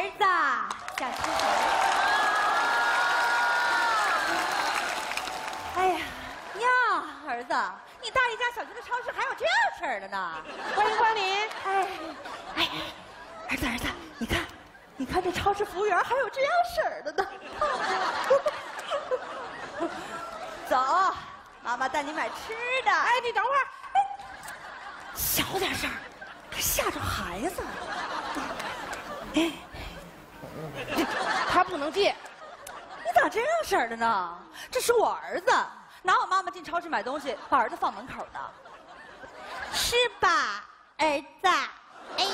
儿子，想吃什么？哎呀呀，儿子，你大爷家小区的超市还有这样事儿的呢！欢迎光临。哎，哎，儿子儿子，你看，你看这超市服务员还有这样式儿的呢。走，妈妈带你买吃的。哎，你等会儿，小点声，别吓着孩子。哎，他不能进。你咋这样式儿的呢？这是我儿子，拿我妈妈进超市买东西把儿子放门口的？是吧，儿子？哎呦，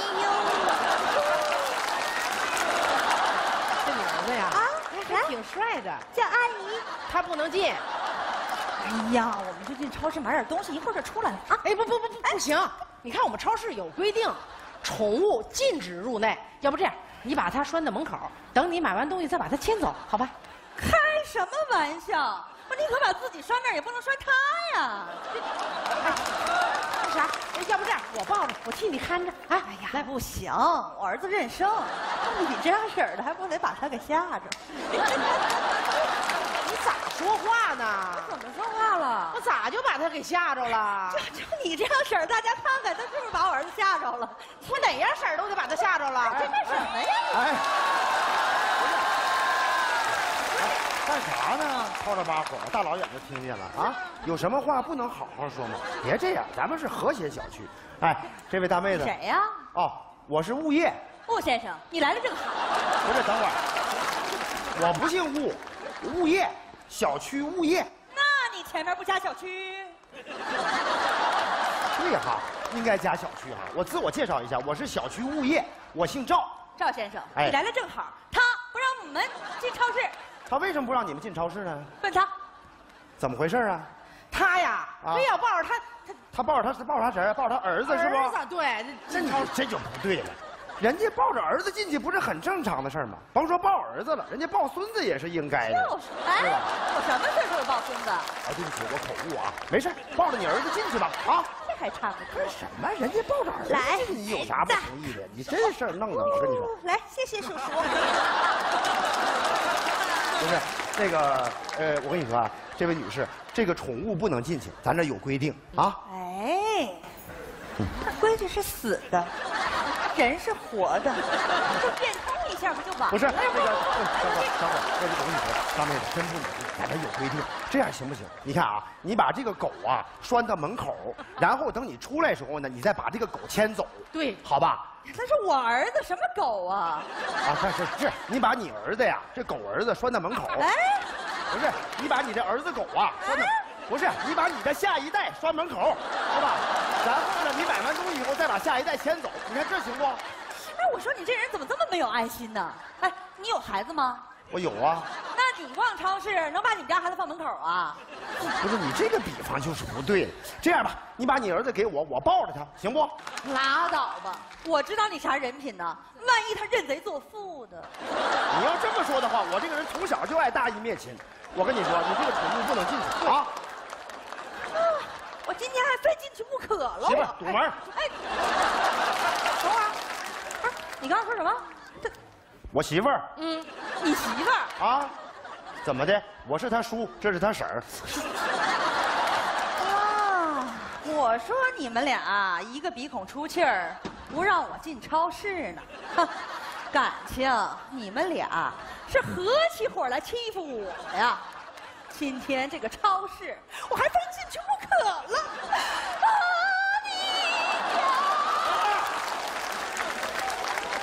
这你儿子呀？啊哎还挺帅的。叫阿姨。他不能进。哎呀，我们就进超市买点东西，一会儿就出来了啊。哎，不不不不，不行！你看我们超市有规定，宠物禁止入内。要不这样，你把它拴在门口，等你买完东西再把它牵走，好吧？开什么玩笑？不是，你可把自己拴那儿，也不能拴他呀。那啥，哎要不这样，我抱着，我替你看着。哎，哎呀，不行，我儿子认生，你这样式儿的，还不得把他给吓着？你咋说话呢？怎么说话了我？咋就把他给吓着了？就就你这样式儿，大家看看他是不是把我儿子吓着了？我哪样式儿都得把他吓着了。这干什么呀？哎，干啥呢？吵吵把火，大老远就听见了啊！有什么话不能好好说吗？别这样，咱们是和谐小区。哎，这位大妹子，谁呀？哦，我是物业，顾先生，你来的正好。不是，等会儿，我不姓物，物业，小区物业。那你前面不加小区？对哈，应该加小区哈。我自我介绍一下，我是小区物业，我姓赵。赵先生，哎你来了正好。他不让我们进超市，他为什么不让你们进超市呢？问他。怎么回事啊？他呀，啊非要抱着他，他他抱着他是抱着他谁啊？抱着他儿子是不？儿子对，这你这就不对了，人家抱着儿子进去不是很正常的事儿吗？甭说抱儿子了，人家抱孙子也是应该的。就是，哎，我什么岁数抱孙子？哎，对不起，我口误啊，没事，抱着你儿子进去吧。啊，这还差不多。什么？人家抱着儿子来进去，你有啥不同意的？你这事儿弄的，我跟你说，来，谢谢叔叔。不是那个，呃，我跟你说啊，这位女士，这个宠物不能进去，咱这有规定啊。哎，这规矩是死的，人是活的，就变通一下不就完了？不是那个，呃小伙小伙，那个我跟你说，大妹子真不能进，咱们有规定，这样行不行？你看啊，你把这个狗啊拴到门口，然后等你出来的时候呢，你再把这个狗牵走，对，好吧？那是我儿子，什么狗啊？啊，是是是，你把你儿子呀，这狗儿子拴到门口，哎，不是，你把你的儿子狗啊拴到，不是，你把你的下一代拴门口，好吧？然后呢，你买完东西以后再把下一代牵走，你看这行不？哎，我说你这人怎么这么没有爱心呢？哎，你有孩子吗？我有啊，那你逛超市能把你们家孩子放门口啊？不是你这个比方就是不对。这样吧，你把你儿子给我，我抱着他，行不？拉倒吧，我知道你啥人品呢，万一他认贼作父的。你要这么说的话，我这个人从小就爱大义灭亲。我跟你说，你这个宠物不能进去啊！我今天还非进去不可了。媳妇堵门哎，等会儿，不是你刚刚说什么？这我媳妇儿嗯，你媳妇儿啊，怎么的？我是他叔，这是他婶儿。啊？我说你们俩一个鼻孔出气儿，不让我进超市呢。哼，感情你们俩是合起伙来欺负我呀？今天这个超市，我还非进去不可了。啊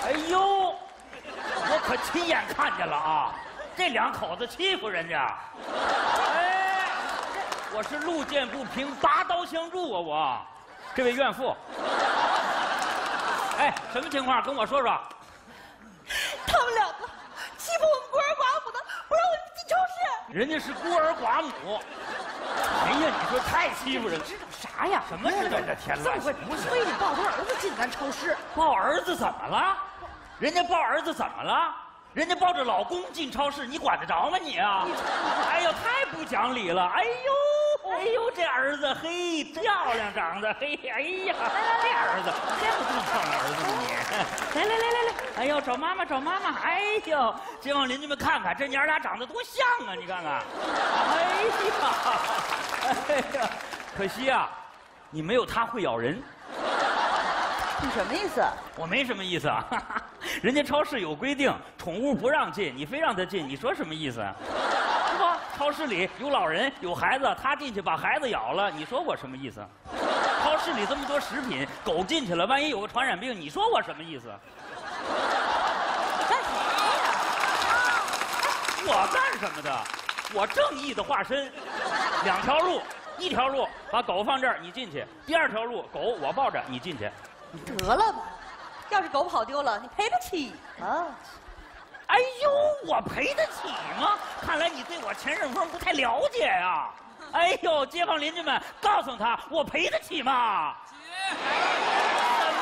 哎呦，我可亲眼看见了啊！这两口子欺负人家。哎，我是路见不平拔刀相助啊！我，这位怨妇。哎，什么情况？跟我说说。他们两个欺负我们孤儿寡母的，不让我们进超市。人家是孤儿寡母。哎呀，你说太欺负人了。知道啥呀？什么知道这天乱这么会非得抱他儿子进咱超市？抱儿子怎么了？人家抱儿子怎么了？人家抱着老公进超市，你管得着吗你啊？哎呦，太不讲理了！哎呦，哎呦，这儿子嘿漂亮长得嘿，哎呀，这儿子这么这么漂亮儿子吗你？来来来来 来，哎呦，找妈妈，找妈妈！哎呦，街坊邻居们看看，这娘俩长得多像啊！你看看，哎呀，哎呀，可惜啊，你没有它会咬人。你什么意思？我没什么意思啊，人家超市有规定，宠物不让进，你非让它进，你说什么意思啊？是吧？超市里有老人有孩子，他进去把孩子咬了，你说我什么意思？超市里这么多食品，狗进去了，万一有个传染病，你说我什么意思？你干什么呀？我干什么的？我正义的化身。两条路，一条路把狗放这儿，你进去；第二条路，狗我抱着，你进去。得了吧，要是狗跑丢了，你赔得起吗？哎呦，我赔得起吗？看来你对我钱顺风不太了解呀、哎呦，街坊邻居们，告诉他我赔得起吗？什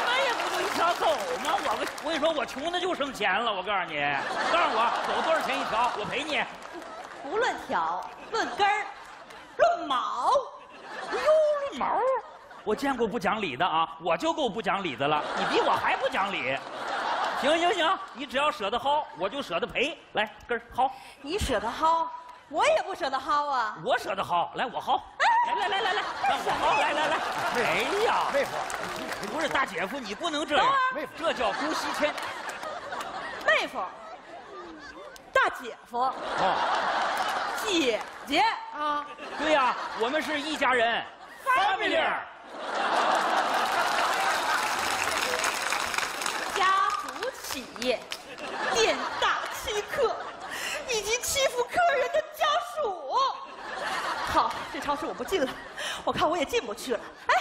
么也？不就一条狗吗？我跟我跟你说，我穷的就剩钱了。我告诉你，告诉我狗多少钱一条，我赔你。不论条，论根儿，论毛。哎呦，论毛！我见过不讲理的啊，我就够不讲理的了。你比我还不讲理。行行行，你只要舍得薅，我就舍得赔。来，根儿薅，你舍得薅，我也不舍得薅啊。我舍得薅，来我薅。来来来来来，让我薅，来来来。哎呀，妹夫，不是大姐夫，你不能这样妹夫这叫姑息迁。妹夫，大姐夫，哦，姐姐，啊，对呀、我们是一家人 Family 家族企业，店大欺客，以及欺负客人的家属。好，这超市我不进了，我看我也进不去了。哎，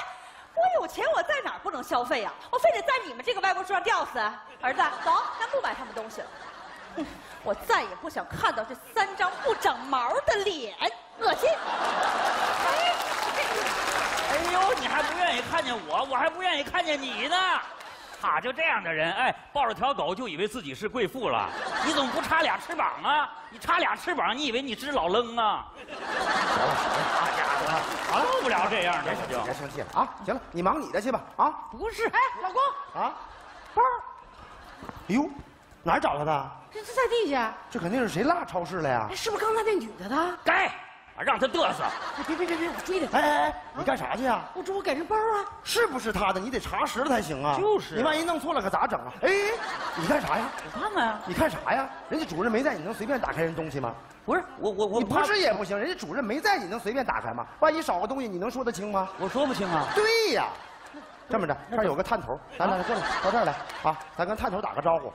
我有钱，我在哪儿不能消费呀、我非得在你们这个歪脖树上吊死？儿子，走，咱不买他们东西了。哼，我再也不想看到这三张不长毛的脸，恶心。哎，哎呦，你还不愿意看见我，我还不愿意看见你呢。他就这样的人，哎，抱着条狗就以为自己是贵妇了。你怎么不插俩翅膀啊？你插俩翅膀，你以为你是老愣啊？好家伙，好了受不了这样的别别。生气了啊！行了，你忙你的去吧啊不是，哎，老公，啊！包，哎呦，哪儿找他的？这这在地下，这肯定是谁落超市了呀哎，？是不是刚才那女的的？该，让他嘚瑟。哎，别别别别，我追他，哎哎哎，你干啥去啊？我这我改人包啊。是不是他的？你得查实了才行啊！就是你万一弄错了可咋整啊？哎，你干啥呀？我看看呀，你看啥呀？人家主任没在，你能随便打开人东西吗？不是我我我你不是也不行，人家主任没在，你能随便打开吗？万一少个东西，你能说得清吗？我说不清啊。对呀，这么着，这儿有个探头，咱俩过来，到这儿来啊，咱跟探头打个招呼。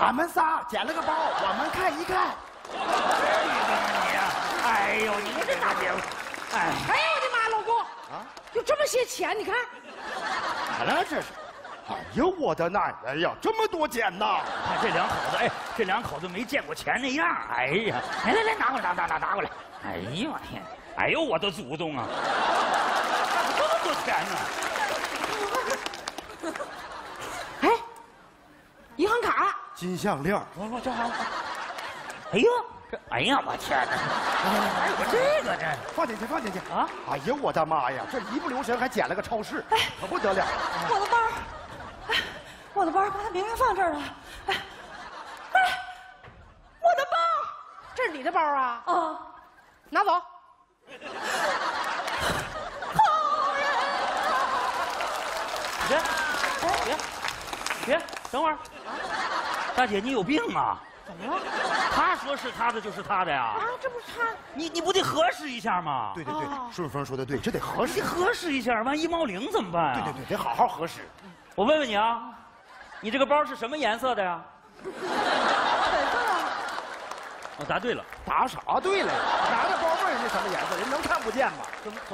俺们仨捡了个包，我们看一看。至于的吗你呀？哎呦，你说这大姐夫，哎，哎呦我的妈，老公，啊，就这么些钱，你看，咋了这是？哎呦我的奶奶呀，这么多钱呐！看这两口子，哎，这两口子没见过钱那样。哎呀，来来来，拿过来，拿拿拿拿过来。哎呀，我天！哎呦，我的祖宗啊！这么多钱呢？哎，银行卡，金项链，我我这还，哎呦，这哎呀，我天哪！还有这个这？放进去，放进去啊！哎呦我的妈呀，这一不留神还捡了个超市，哎可不得了了。我的包，哎，我的包刚才明明放这儿了，哎，哎，我的包这是你的包啊？啊！拿走。别，别，别，等会儿，大姐你有病啊！怎么了？他说是他的就是他的呀啊，，这不是他？你你不得核实一下吗？对对对哦，顺丰说的对，这得核实你。核实一下，万一冒领怎么办啊？对对对，得好好核实。我问问你啊，你这个包是什么颜色的呀？粉色啊！我答对了，答啥对了呀？拿着包问人家什么颜色，人能看不见吗？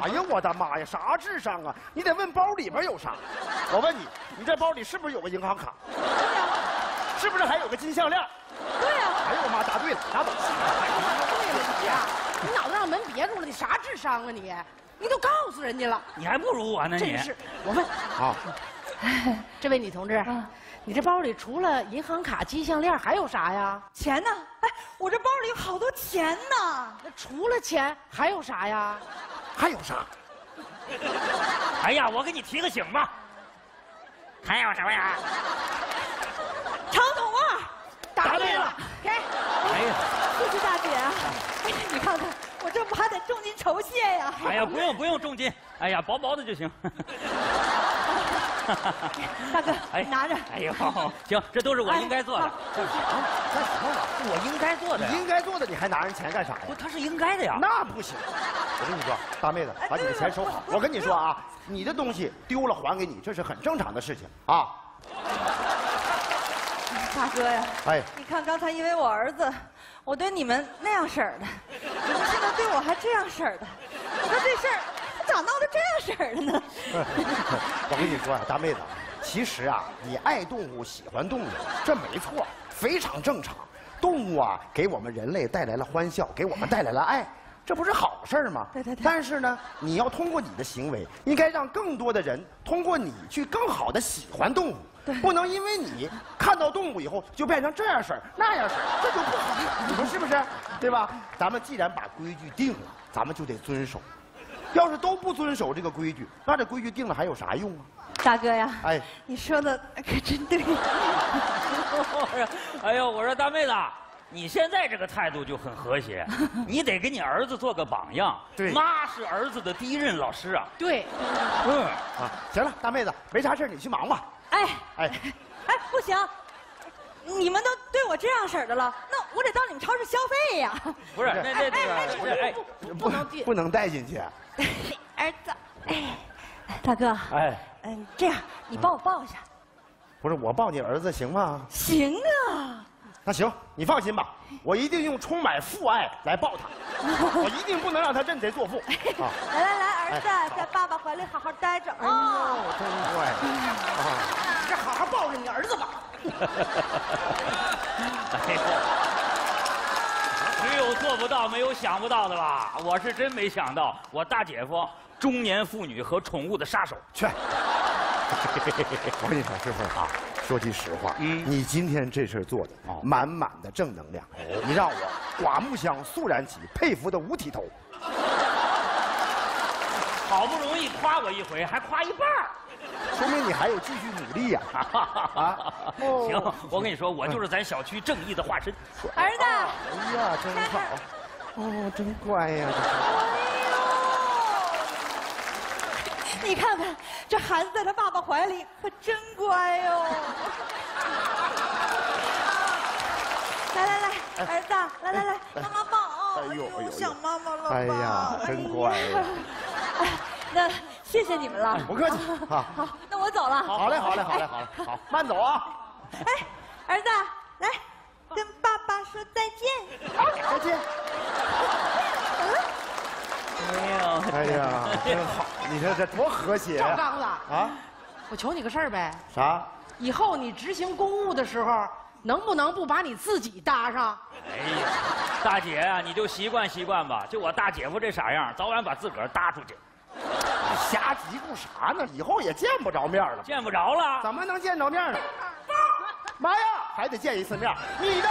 哎呀，我的妈呀，啥智商啊！你得问包里边有啥。我问你，你这包里是不是有个银行卡？是不是还有个金项链？妈，答对了，拿走。对了你呀，你脑子让门别住了，你啥智商啊你？你都告诉人家了，你还不如我呢，你真是。我问啊，这位女同志，你这包里除了银行卡、金项链还有啥呀？钱呢？哎，我这包里有好多钱呢。那除了钱还有啥呀？还有啥？哎呀，我给你提个醒吧。还有什么呀？长哎呀？素素大姐，你看看我这不还得重金酬谢呀？哎呀，不用不用重金，哎呀，薄薄的就行。大哥，哎，拿着。哎呦，行，这都是我应该做的。干什么？行什么？我应该做的。你应该做的，你还拿人钱干啥呀？不，他是应该的呀。那不行。我跟你说，大妹子，把你的钱收好。我跟你说啊，你的东西丢了还给你，这是很正常的事情啊。大哥呀，哎，你看刚才因为我儿子我对你们那样式儿的，你们现在对我还这样式儿的，你说这事儿咋闹得这样式儿的呢？我跟你说啊，大妹子，其实啊，你爱动物、喜欢动物，这没错，非常正常。动物啊，给我们人类带来了欢笑，给我们带来了爱，这不是好事儿吗？对对对但是呢，你要通过你的行为，应该让更多的人通过你去更好的喜欢动物。不能因为你看到动物以后就变成这样式儿那样式儿，这就不好。你说是不是？对吧？咱们既然把规矩定了，咱们就得遵守。要是都不遵守这个规矩，那这规矩定了还有啥用啊？大哥呀，哎，你说的可真对。我说，哎呦，我说大妹子，你现在这个态度就很和谐，你得给你儿子做个榜样。对妈是儿子的第一任老师啊。对，嗯，啊，行了，大妹子，没啥事儿你去忙吧。哎哎，哎，不行，你们都对我这样式儿的了，那我得到你们超市消费呀。不是，那那那个，不是，哎，不能进。不能带进去。儿子，哎，大哥，哎，嗯，这样你帮我抱一下。不是我抱你儿子行吗？行啊，那行，你放心吧，我一定用充满父爱来抱他，我一定不能让他认贼作父。啊，来来来，儿子哎在爸爸怀里好好待着哎啊。呦，真乖啊！这好好抱着你儿子吧。哎呦，只有做不到，没有想不到的吧？我是真没想到，我大姐夫中年妇女和宠物的杀手。去。我跟你说，师傅啊，说句实话，嗯你今天这事儿做的哦满满的正能量，你让我刮目相肃然起，佩服的五体投。好不容易夸我一回，还夸一半儿。说明你还有继续努力呀、啊！行，我跟你说，我就是咱小区正义的化身。儿子，哎呀，真好，哦，真乖呀、你看看这孩子在他爸爸怀里可真乖哟。来来来，儿子，来来来，妈妈抱啊！哎呦我想妈妈了吧？哎呀，真乖呀、哎那谢谢你们了。不客气 啊！好，那我走了。好嘞，好嘞，好嘞，好嘞，好，慢走啊！哎，儿子，来跟爸爸说再见。再见。哎呀，哎呀，真好！你说这多和谐呀、赵刚子，啊！我求你个事儿呗，啥？以后你执行公务的时候，能不能不把你自己搭上？哎呀，大姐啊，你就习惯习惯吧。就我大姐夫这傻样，早晚把自个儿搭出去，瞎嘀咕啥呢？以后也见不着面了。见不着了。怎么能见着面呢？妈呀，还得见一次面。你的